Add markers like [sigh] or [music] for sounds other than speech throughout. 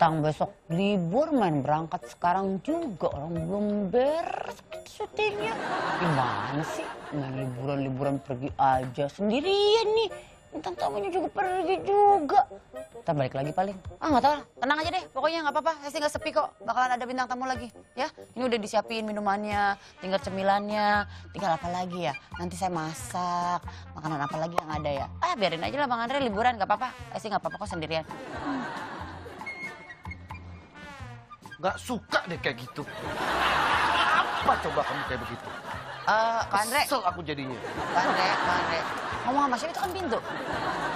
Mentang besok libur main berangkat sekarang juga orang belum beres syutingnya. Gimana sih main liburan-liburan pergi aja sendirian nih. Mentang tamunya juga pergi juga. Ntar balik lagi paling. Ah nggak tahu lah. Tenang aja deh. Pokoknya nggak apa-apa. Saya nggak sepi kok. Bakalan ada bintang tamu lagi. Ya. Ini udah disiapin minumannya, tinggal cemilannya, tinggal apa lagi ya? Nanti saya masak. Makanan apa lagi yang ada ya? Ah biarin aja lah Bang Andre liburan nggak apa-apa. Saya sih nggak apa-apa kok sendirian. Gak suka deh kayak gitu. Apa coba kamu kayak begitu? Eh, Kak Andre, Kesel aku jadinya. Andre, Andre. Ngomong sama siapa itu kan pintu.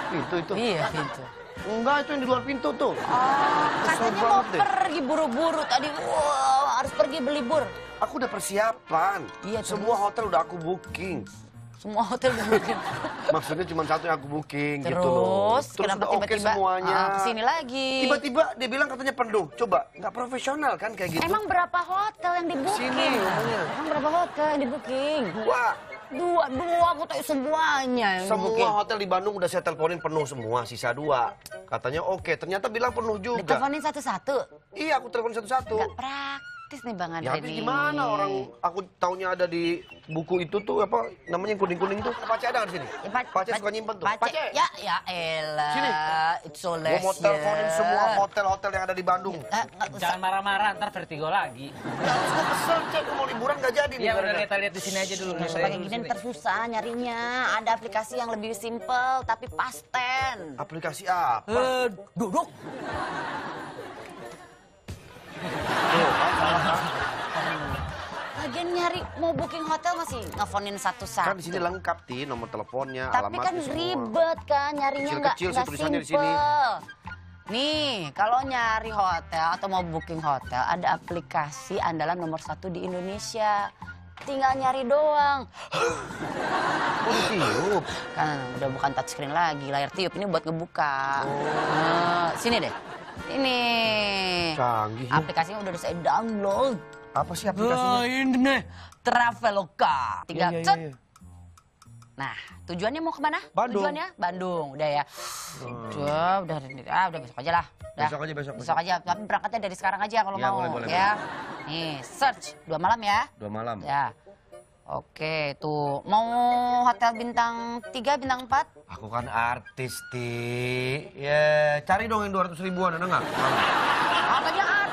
Pintu itu. Iya, pintu. Enggak, itu yang di luar pintu tuh. Oh, katanya mau deh. pergi buru-buru tadi. Wow, harus pergi belibur. Aku udah persiapan. Iya, terus? Semua hotel udah aku booking. Semua hotel dibukin. [laughs] Maksudnya cuma satu yang aku booking gitu loh. Terus, Terus kenapa udah oke tiba-tiba semuanya. ah, ke sini lagi? Tiba-tiba dia bilang katanya penuh. Coba, nggak profesional kan kayak gitu. Emang berapa hotel yang dibuking? Sini, ngomongnya. Emang berapa hotel yang dibuking? Dua. Dua, dua, aku tahu semuanya yang Semua hotel di Bandung udah saya teleponin penuh semua, sisa dua. Katanya oke, ternyata bilang penuh juga. Diteleponin satu-satu. Iya, aku telepon satu-satu. Gak praktis nih Bang Andre Ya habis gimana orang aku taunya ada di buku itu tuh apa namanya yang kuning-kuning tuh. Pace ada di sini? Ya, Pa- Pace Pa- suka nyimpen tuh. Pace. Ya, ya elah. Sini. It's so Gua mau teleponin semua hotel-hotel yang ada di Bandung. Usah. Jangan marah-marah, ntar vertigo lagi. Ya harus gua kesel cek mau liburan nggak jadi nih. Iya, udah kita lihat di sini aja dulu. Kalau pakai gini ntar susah nyarinya. Ada aplikasi yang lebih simple tapi pasten. Aplikasi apa? Eh, duduk. Lagian nyari mau booking hotel masih nelfonin satu-satu. Kan di sini lengkap ti nomor teleponnya, Tapi alamatnya kan semua. ribet kan nyarinya nggak nggak tulisannya di sini. Nih, kalau nyari hotel atau mau booking hotel, ada aplikasi andalan nomor satu di Indonesia. Tinggal nyari doang. Oh, ditiup. Kan udah bukan touchscreen lagi, layar tiup ini buat ngebuka. Oh. Nah, sini deh. Ini. Canggih. ya. Aplikasinya udah saya download. Apa sih aplikasinya? ini nih, Traveloka. Tinggal Iya, iya, cet. iya. Nah, tujuannya mau ke mana? Bandung. Tujuannya Bandung, udah ya. Udah, udah, ah, udah besok aja lah. Udah. Besok aja, besok, Besok aja, tapi berangkatnya dari sekarang aja kalau Ya, mau. boleh, boleh, ya. Nih, search dua malam ya. Dua malam. Ya. Oke, tuh. Mau hotel bintang 3, bintang 4? Aku kan artis, Ti. Ya, cari dong yang 200 ribuan, ada nggak? Apa dia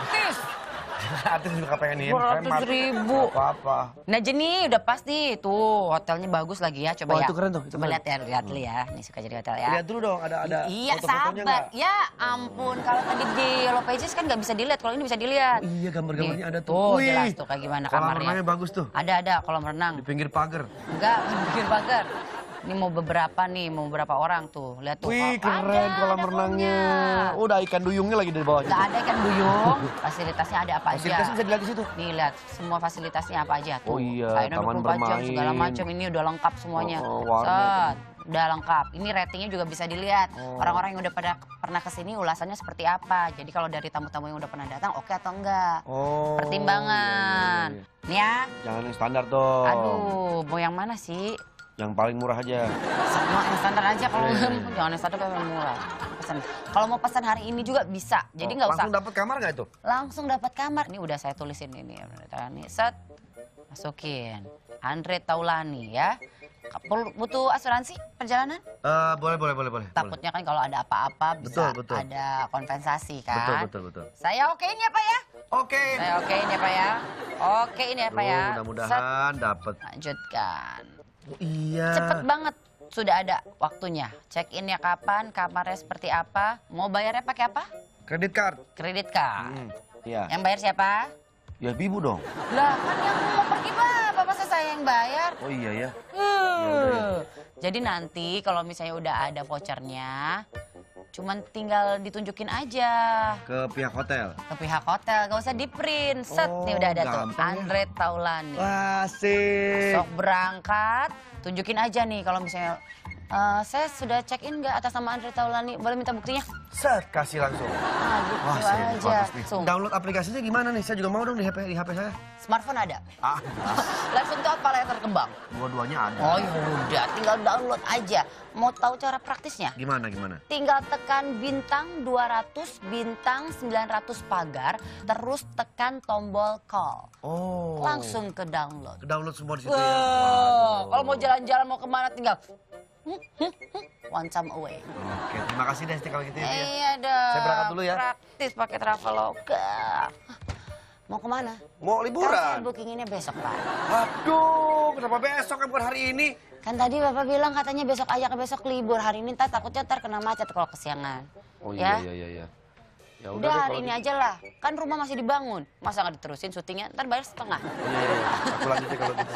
artis? juga pengen nih. 200 ribu. Apa-apa. Nah Jenny udah pasti tuh hotelnya bagus lagi ya coba Wah, ya. itu keren tuh, itu coba lihat ya, lihat dulu ya. Nih suka jadi hotel ya. Lihat dulu dong, ada ada Iya sabar. Ya ampun kalau tadi di Yellow Pages kan nggak bisa dilihat. Kalau ini bisa dilihat. Oh, iya, gambar-gambarnya ada tuh. Tuh Wih, jelas tuh kayak gimana Kolam kamarnya. renangnya bagus tuh. Ada ada kolam renang. Di pinggir pagar. Enggak, [laughs] bikin pagar. Ini mau beberapa nih, mau beberapa orang tuh. Lihat tuh. Wih, Oh, keren ada, kolam ada renangnya. Oh, udah ikan duyungnya lagi di bawahnya. Nggak ada ikan duyung. [laughs] Fasilitasnya ada apa aja? Fasilitasnya bisa dilihat di situ. Nih lihat, semua fasilitasnya apa aja tuh. Oh iya, Layanan taman 24 jam bermain. segala macam ini udah lengkap semuanya. Oh, oh. Set, udah lengkap. Ini ratingnya juga bisa dilihat. Oh. Orang-orang yang udah pada pernah ke sini ulasannya seperti apa. Jadi kalau dari tamu-tamu yang udah pernah datang, oke atau enggak? Oh. Pertimbangan. iya, iya, iya. Nih ya. Jangan yang standar dong. Aduh, mau yang mana sih? Yang paling murah aja. Semua yang standar aja kalau Iya, iya, mau, jangan yang standar kalau yang murah. Pesan. Kalau mau pesan hari ini juga bisa. Jadi Oh, nggak usah Langsung dapat kamar nggak itu? langsung dapat kamar. Ini udah saya tulisin ini. Nih, set. Masukin. Andre Taulani ya. Butuh asuransi perjalanan? Eh, boleh, boleh, boleh, boleh. Takutnya kan kalau ada apa-apa bisa Betul, betul. ada kompensasi Betul, kan. betul, betul. Saya okein ya Pak ya? Oke. Saya okein ya Pak ya? Okein ya Pak ya? Mudah-mudahan dapat. Lanjutkan. Oh, iya. Cepet banget. Sudah ada waktunya. Check innya kapan, kamarnya seperti apa. Mau bayarnya pakai apa? Kredit card. Kredit card. Hmm, Iya. Yang bayar siapa? Ya ibu dong. Lah kan yang mau pergi bapak masa saya yang bayar? Oh iya ya. Uh. Jadi nanti kalau misalnya udah ada vouchernya, cuman tinggal ditunjukin aja Ke pihak hotel. ke pihak hotel, gak usah di print. Set, Oh, nih udah ada tuh. gampang ya. Andre Taulani. Wah, asik. Sok berangkat, tunjukin aja nih kalau misalnya Eh, saya sudah check in nggak atas nama Andre Taulani? Boleh minta buktinya? Set, kasih langsung. Ah, gitu Wah, serius, aja. Langsung. Download aplikasinya gimana nih? Saya juga mau dong di HP, di HP saya. Smartphone ada. Ah, Langsung tuh apa layar terkembang? dua-duanya ada. Oh ya udah, tinggal download aja. Mau tahu cara praktisnya? Gimana, gimana? Tinggal tekan bintang 200, bintang 900 pagar, terus tekan tombol call. Oh. Langsung ke download. Download semua di situ ya. Wah, Waduh. kalau mau jalan-jalan mau ke mana tinggal [laughs] one time away. Oke, terima kasih Desti kalau gitu ya. Ya. Iya dong. Saya berangkat dulu ya. Praktis pakai Traveloka. Mau ke mana? Mau Kan liburan? bookinginnya besok, Pak. Aduh, kenapa besok kan bukan hari ini? Kan tadi Bapak bilang katanya besok aja ke besok libur. Hari ini ntar takutnya ntar kena macet kalau kesiangan. Oh Ya? iya, iya, iya. Ya Udah, hari ini gitu. aja lah. Kan rumah masih dibangun. Masa nggak diterusin syutingnya? Ntar bayar setengah. Iya, iya, iya. Aku lanjutin kalau gitu.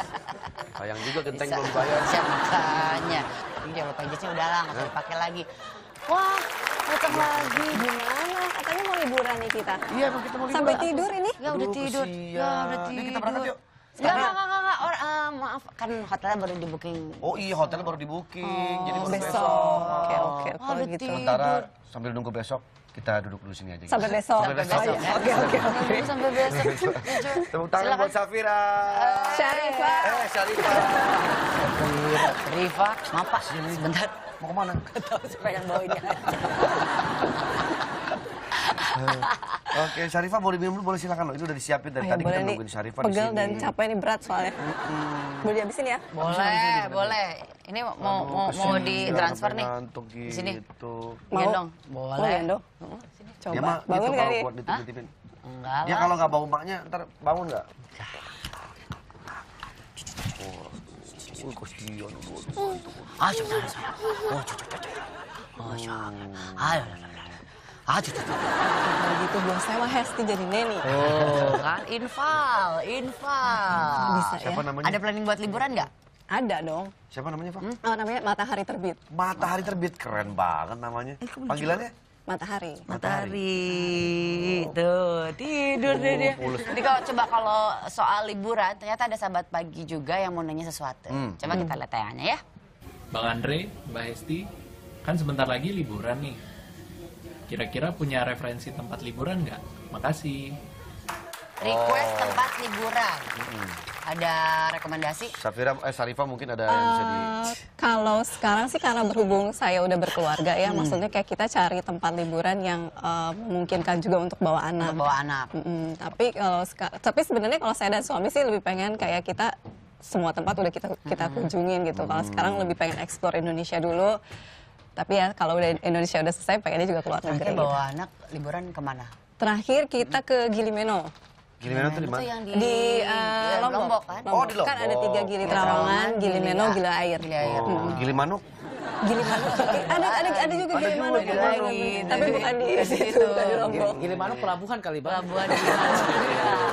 Sayang juga genteng belum bayar. Bisa, makanya. Ini jangan lupa gadgetnya udah lah, nggak usah dipakai lagi. Wah, datang lagi. Gimana? Katanya mau liburan nih kita. Iya, emang kita mau liburan. Sampai tidur ini. Ya udah tidur. kesian. Ya udah tidur. kita berangkat yuk. Enggak, enggak, enggak, enggak. Or- eh, maaf, kan hotelnya baru di booking. Oh iya, hotelnya baru di booking. jadi baru besok. Oke, oke. Oh, Kalau gitu. Sementara sambil nunggu besok, kita duduk dulu sini aja. gitu. Sampai besok. Sampai besok. Oh, iya. Oke, oke, oke. Sampai besok. Tepuk tangan Silakan. buat Safira. Syarifah. Eh, Syarifah. Riva, maaf Pak, sebentar. Mau ke mana? Tahu siapa yang bawa ini aja. [laughs] Oke, Syarifah mau diminum dulu, boleh silakan loh. Ini udah disiapin dari Oh, ya, tadi boleh kita nungguin Syarifah di Pegel sini. dan capek ini berat soalnya. Boleh dihabisin ya? Boleh, boleh. Ini mau mau mau, mau di transfer nih. Ngantuk Di sini. gitu. Mau? Gendong. Mau Boleh. gendong? Coba. Dia mah Bangun gitu kali. buat dititip-titipin. Enggak Dia lah. kalau nggak bau maknya, ntar bangun nggak? Oh, kasihan. Aduh, Ah, coba saya. Oh, coba coba. Oh, coba. Ah, ya, ya, ya, ya. Bos saya mah Hesti jadi neni. Oh, kan infal, infal. Bisa ya? Siapa namanya? Ada planning buat liburan nggak? Ada dong. Siapa namanya, Pak? Oh, namanya Matahari Terbit. Matahari terbit, keren banget namanya. Panggilannya? Matahari. Matahari. Tuh, tidur deh dia. Jadi kalau coba kalau soal liburan, ternyata ada sahabat pagi juga yang mau nanya sesuatu. Hmm. Coba kita lihat tayangannya ya. Bang Andre, Mbak Hesti, kan sebentar lagi liburan nih. Kira-kira punya referensi tempat liburan nggak? Makasih. Request tempat liburan. Ada rekomendasi? Safira, eh Sarifah mungkin ada yang bisa di... Eh, kalau sekarang sih karena berhubung saya udah berkeluarga ya, maksudnya kayak kita cari tempat liburan yang eh, memungkinkan juga untuk bawa anak. Untuk bawa anak. Mm-mm, tapi kalau seka- tapi sebenarnya kalau saya dan suami sih lebih pengen kayak kita semua tempat udah kita kita kunjungin gitu. Kalau sekarang lebih pengen explore Indonesia dulu. Tapi ya kalau udah Indonesia udah selesai pengennya juga keluar negeri. Terakhir gitu. bawa anak liburan ke mana? Terakhir kita ke Gilimeno Gini mana tuh di Itu mana? di, di eh, di Lombok. kan? Oh, di Kan ada Lombok. tiga Gili Gili Trawangan, Trawangan, Gilimeno, Gili- Gili Air. Gili Air. Oh, Gili Manuk? Gilimano. ada ada ada juga Ada Gilimano. juga, ada Tapi bukan di situ, bukan di Lombok. Gilimanuk pelabuhan kali bang. Pelabuhan di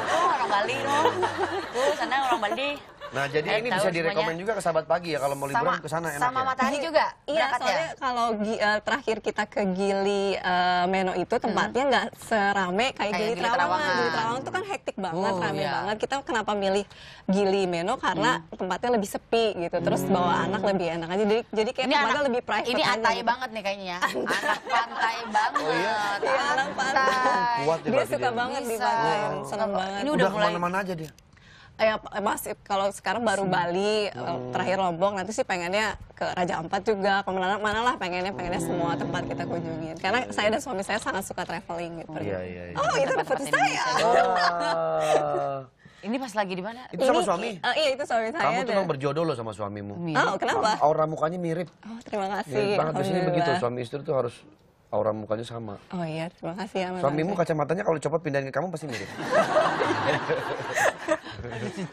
Oh, orang Bali loh. [laughs] Tuh, sana orang Bali. Nah, jadi Eh, ini bisa direkomend juga ke sahabat pagi ya kalau mau liburan ke sana enak sama ya. matahari juga. Iya, berangkat soalnya kalau eh, terakhir kita ke Gili eh, Meno itu tempatnya nggak serame kayak, Kayak Gili, Gili Trawangan. Trawangan. Gili Trawangan itu kan hektik banget, Oh, rame iya. banget. Kita kenapa milih Gili Meno karena tempatnya lebih sepi gitu. Terus bawa anak lebih enak aja. Jadi jadi kayak Ini anak lebih private Ini antai gitu. banget nih kayaknya ya. Anak pantai [laughs] banget. Oh iya? Iya, anak pantai. Kuat ya Dia suka dia. banget di pantai, Oh. seneng banget. Ini Udah, udah mulai ke mana-mana aja dia. Ya, masih kalau sekarang baru Bali, eh, terakhir Lombok, nanti sih pengennya ke Raja Ampat juga, ke mana mana lah pengennya pengennya semua tempat kita kunjungin. Karena saya dan suami saya sangat suka traveling gitu. Iya, iya, iya. Oh, itu referensi saya. [laughs] Ini pas lagi di mana? Itu sama Ini- suami? eh, iya, itu suami saya. Kamu tuh memang berjodoh loh sama suamimu. Oh, kenapa? Aura mukanya mirip. Oh, terima kasih. Mirip banget di sini begitu. Suami istri tuh harus aura mukanya sama. Oh iya, terima kasih ya. Mas Suamimu kacamatanya kalau copot pindahin ke kamu pasti mirip. [laughs]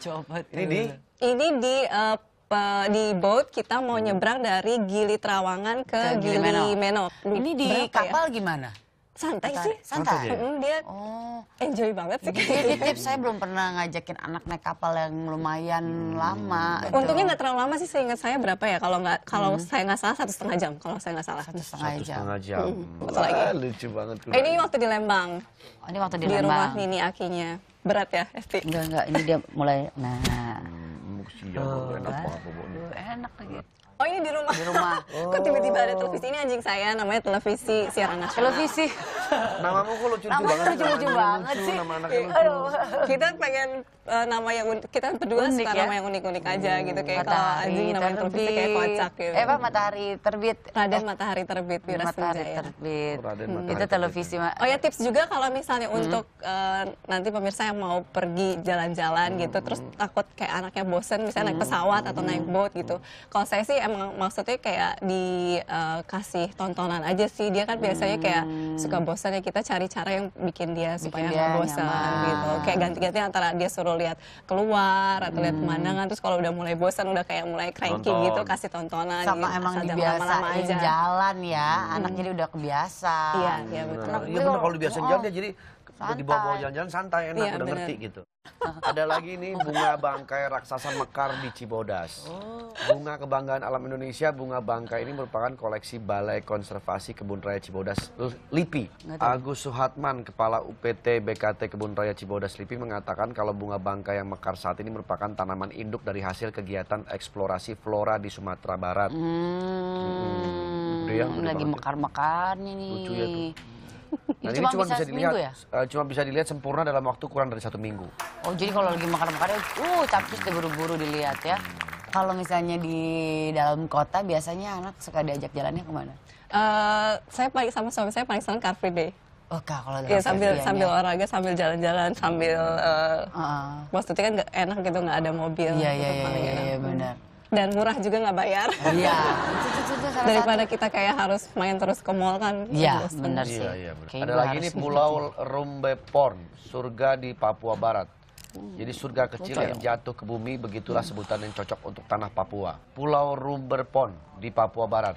Coba Ini di Ini di pe- di boat kita mau nyebrang dari Gili Trawangan ke, Ke Gili Gili Meno. Meno. Ini di Berapa ya? kapal gimana? Santai sih. Santai. Mm, dia Oh. enjoy banget sih. Ini tips saya belum pernah ngajakin anak naik kapal yang lumayan lama. gitu. Untungnya nggak terlalu lama sih seingat saya berapa ya kalau nggak kalau saya nggak salah satu setengah jam kalau saya nggak salah. satu setengah satu jam. setengah jam. lagi. Wah, lucu banget. Eh, ini waktu di Lembang Oh, ini waktu di, di, rumah Lembang. Nini Akinya berat ya Esti. Enggak enggak, ini dia mulai. Nah, Hmm, siap, enak banget pokoknya. Aduh, enak lagi. Oh ini di rumah. Di rumah. [laughs] Kok tiba-tiba ada televisi ini anjing saya namanya televisi siaran nasional. Televisi. Namamu kok lucu-lucu Namanya banget. lucu-lucu banget lucu, sih. Nama anaknya lucu. Aduh. kita pengen eh, nama yang unik. Kita berdua Unik suka ya? nama yang unik-unik aja gitu kayak kalau anjing namanya televisi kayak kocak gitu. Eh apa matahari terbit? Raden Matahari Terbit Wira matahari Senjaya. terbit. Oh, Raden Hmm. Matahari Itu Terbit. televisi Oh ya tips juga kalau misalnya Hmm. untuk eh, nanti pemirsa yang mau pergi jalan-jalan gitu Hmm. terus takut kayak anaknya bosen misalnya naik pesawat atau naik boat gitu. Kalau saya sih emang maksudnya kayak dikasih tontonan aja sih. Dia kan biasanya kayak suka bosan ya kita cari cara yang bikin dia supaya Hmm. dia nggak bosan nyaman. gitu. Kayak ganti-ganti antara dia suruh lihat keluar atau lihat Hmm. pemandangan terus kalau udah mulai bosan udah kayak mulai cranky Nonton. gitu kasih tontonan sama gitu. emang dibiasain aja. jalan ya, anak jadi udah kebiasa. Iya, iya betul. Iya bener kalau dibiasain oh, jalan dia jadi dibawa-bawa jalan-jalan santai enak Iya, udah bener. ngerti gitu. Ada lagi nih bunga bangkai raksasa mekar di Cibodas. Bunga kebanggaan alam Indonesia, bunga bangkai ini merupakan koleksi Balai Konservasi Kebun Raya Cibodas LIPI. Agus Suhatman, Kepala UPT BKT Kebun Raya Cibodas LIPI mengatakan kalau bunga bangkai yang mekar saat ini merupakan tanaman induk dari hasil kegiatan eksplorasi flora di Sumatera Barat. Hmm, gede lagi ya. mekar-mekarnya nih. Lucu ya tuh. Nah, Ini ini cuma cuma bisa bisa dilihat, ya? eh, cuma bisa dilihat sempurna dalam waktu kurang dari satu minggu. Oh jadi kalau lagi mekar-mekarnya, uh capcus deh buru-buru dilihat ya. Kalau misalnya di dalam kota biasanya anak suka diajak jalannya ke mana? Eh, saya paling sama suami saya paling senang car free day. Oh kak kalau Iya sambil kesiannya. sambil olahraga sambil jalan-jalan sambil eh, Heeh. maksudnya kan enak gitu nggak ada mobil. Iya gitu iya iya iya, benar. Dan murah juga nggak bayar. Iya. [laughs] Daripada kita kayak harus main terus ke mall kan. Iya bosen. benar sih. Iya, iya, benar. Ada lagi nih. Pulau Rumbeporn, surga di Papua Barat. Jadi surga kecil yang jatuh ke bumi, begitulah sebutan yang cocok untuk tanah Papua. Pulau Rumberpon di Papua Barat.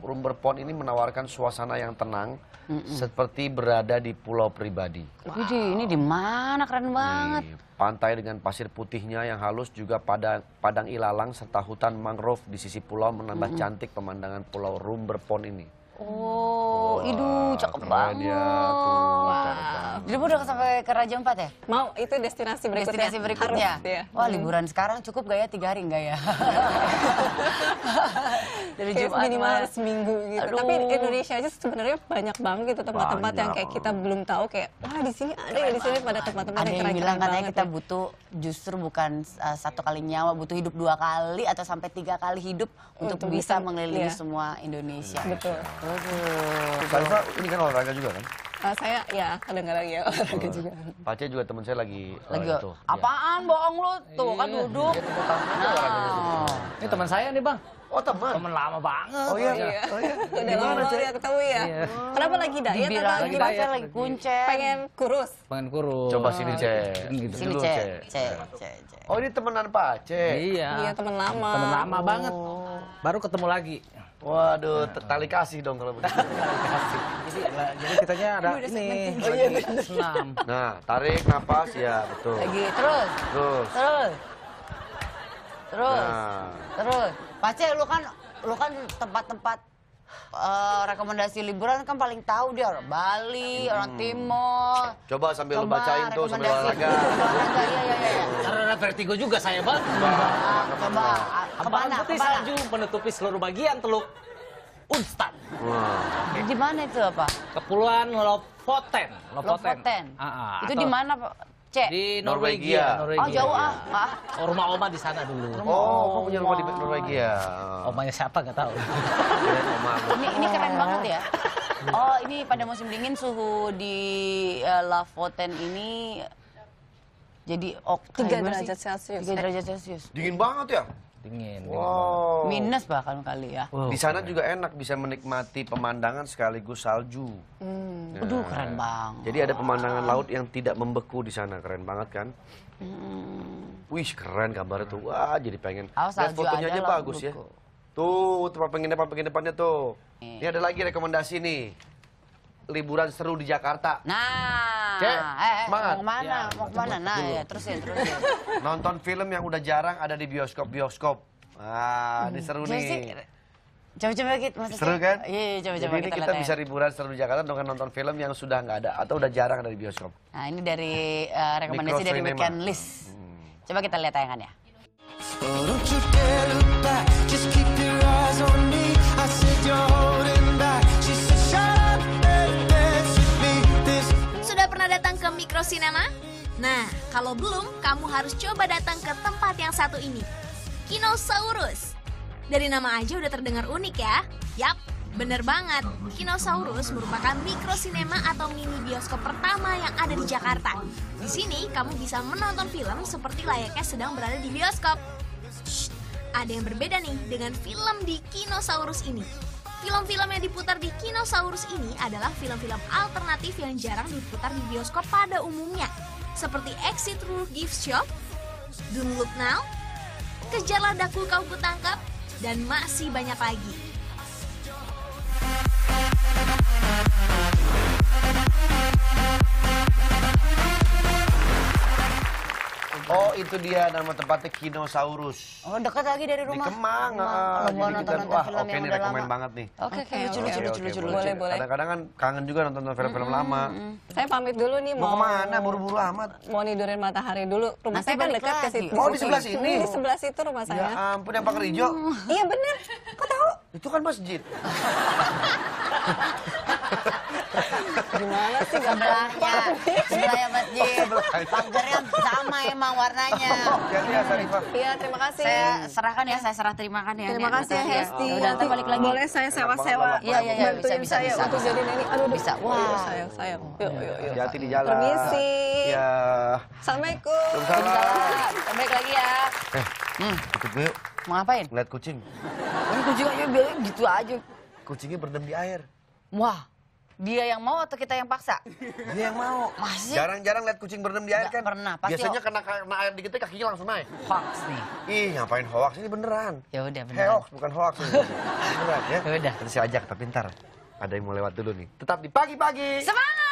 Rumberpon ini menawarkan suasana yang tenang, seperti berada di pulau pribadi. Widih, ini di mana keren banget. Nih, pantai dengan pasir putihnya yang halus juga padang, padang ilalang serta hutan mangrove di sisi pulau menambah cantik pemandangan pulau Rumberpon ini. Oh, iduh, cakep keren banget. ya, tuh, cakep banget. Jadi udah sampai ke Raja Empat ya? Mau itu destinasi berikutnya. Destinasi berikutnya. Harus, ya. Wah, liburan sekarang cukup gak ya tiga hari enggak ya? [laughs] Dari Kayak Jumat minimal harus seminggu gitu. Aduh. Tapi Indonesia aja sebenarnya banyak banget gitu tempat-tempat yang kayak kita belum tahu kayak wah di sini ada ya di sini pada tempat-tempat yang yang keren-keren bilang katanya kita ya. butuh justru bukan uh, satu kali nyawa, butuh hidup dua kali atau sampai tiga kali hidup untuk, Untuk bisa bisa, mengelilingi iya. semua Indonesia. Betul. Aduh. Salifa ini kan olahraga juga kan? Eh, saya ya kadang-kadang ya olahraga juga. Pace juga teman saya lagi Lagi olahraga tuh. apaan bohong lu? Tuh kan duduk. Nah. Ini teman saya nih bang, Oh teman. teman lama banget. Oh iya. Iya. Oh iya. Udah lama ya ketemu ya. Kenapa lagi diet Bibir atau lagi baca lagi kuncen. Pengen kurus? Pengen kurus. Coba sini cek. Gitu. Sini cek, Cek. cek, cek, cek. Oh ini temenan Pace. Iya. Iya teman lama. Teman lama banget. Baru ketemu lagi. Waduh, t- tali kasih dong kalau begitu. [laughs] Jadi, lah, jadi kitanya ada ini. lagi senam. Nah, tarik napas ya, betul. Lagi terus, Terus. terus. Terus. Nah, Terus, Pace lu kan lu kan tempat-tempat eh, rekomendasi liburan kan paling tahu dia orang Bali, orang Timur. coba sambil lu Coba bacain tuh sambil olahraga. Olahraga, iya iya iya. Karena vertigo juga saya bang. Coba ke mana? putih Ke mana? salju menutupi seluruh bagian teluk Unstan. Wah. Di mana itu apa? Kepulauan Lofoten. Lofoten. Ah, ah. Itu Atau di mana, Pak? Cek. Di Norwegia. Norwegia. Oh, jauh ah. Ah. Oh, rumah oma di sana dulu. Oh, kok punya rumah di Norwegia? Omanya siapa nggak tahu. Ini ini keren banget ya. Oh, ini pada musim dingin suhu di eh, Lofoten ini jadi oh, Tiga kayak gimana sih? derajat Celcius. Tiga derajat Celcius. Dingin banget ya? Dingin. Wow. Minus bahkan kali ya. Wow. Di sana juga enak bisa menikmati pemandangan sekaligus salju. Nah, Aduh, keren banget. Jadi ada pemandangan laut yang tidak membeku di sana, keren banget kan? Wih, keren gambarnya tuh. Wah, jadi pengen. Oh, Lihat salju fotonya aja bagus ya. Tuh, tempat pengen depan pengen depannya tuh. Ini ada lagi rekomendasi nih. Liburan seru di Jakarta. Nah, Cek, eh, eh, semangat. mau ke mana? Ya, mau ke mana? Nah, ya terusin, terusin. [laughs] Nonton film yang udah jarang ada di bioskop-bioskop. Ah, ini seru Jadi nih. Coba-coba kita, maksudnya. Seru kan? Iya, iya, coba-coba Jadi ini kita, kita lihat bisa ya. liburan seru di Jakarta dengan nonton film yang sudah nggak ada atau udah jarang ada di bioskop. Nah, ini dari eh, rekomendasi dari. Weekend List. Coba kita lihat tayangannya. Oh, mikrosinema? Nah, kalau belum, kamu harus coba datang ke tempat yang satu ini. Kinosaurus. Dari nama aja udah terdengar unik ya. Yap, bener banget. Kinosaurus merupakan mikrosinema atau mini bioskop pertama yang ada di Jakarta. Di sini kamu bisa menonton film seperti layaknya sedang berada di bioskop. Shh, ada yang berbeda nih dengan film di Kinosaurus ini. Film-film yang diputar di Kinosaurus ini adalah film-film alternatif yang jarang diputar di bioskop pada umumnya. Seperti Exit Through Gift Shop, Don't Look Now, Kejarlah Daku Kau Kutangkap, dan masih banyak lagi. Oh itu dia nama tempatnya Kinosaurus. Oh, dekat lagi dari Di rumah. Kemang. Rumah. ah, Kalau mau jadi kita, nonton-nonton wah film oke yang nih udah rekomen lama. banget nih. Oke, oke, lucu, lucu, lucu, oke, lucu, boleh. Boleh, boleh. Kadang-kadang kan kangen juga nonton film-film lama. Saya pamit dulu nih Mau mau ke mana? Buru-buru amat. mau nidurin matahari dulu. Rumah Nanti saya kan dekat ke situ. Oh, di sebelah sini? Di sebelah situ rumah Ya saya. ampun yang pakai hijau. Iya bener. Kok tahu? Itu kan masjid. [laughs] Gimana sih sebelahnya? Sebelahnya masjid. Pagarnya sama emang warnanya. Ya. Iya, terima kasih. Saya serahkan ya, saya serah terimakan ya. Terima kasih ya Hesti. Udah nanti balik lagi. Boleh saya sewa-sewa. Iya, iya, iya, bisa, bisa, bisa, untuk jadi ini. Aduh. Bisa. Wah. Sayang, sayang. Yuk, yuk, yuk. Hati-hati di jalan. Permisi. Ya. Assalamualaikum. Waalaikumsalam. Kita balik lagi ya. Eh, ikut gue yuk. Mau ngapain? Ngeliat kucing. Ini kucing aja bilang gitu aja. Kucingnya berendam di air. Wah, dia yang mau atau kita yang paksa? Dia yang mau. Masih? Jarang-jarang lihat kucing berendam di air Nggak kan? pernah, pasti Biasanya kena, kena air dikit kakinya langsung naik. Hoax nih. Ih, ngapain hoax? Ini beneran. Ya udah benar. Hoax, bukan hoax. [laughs] beneran ya. Ya udah. Nanti saya ajak, tapi ntar ada yang mau lewat dulu nih. Tetap di pagi-pagi. Semangat!